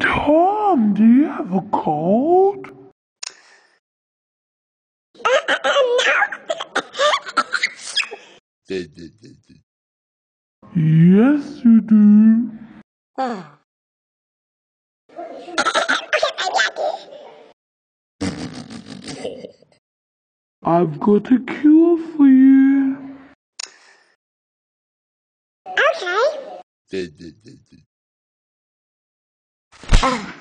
Tom, do you have a cold? Yes, you do. I've got a cure for you. Okay. Ah.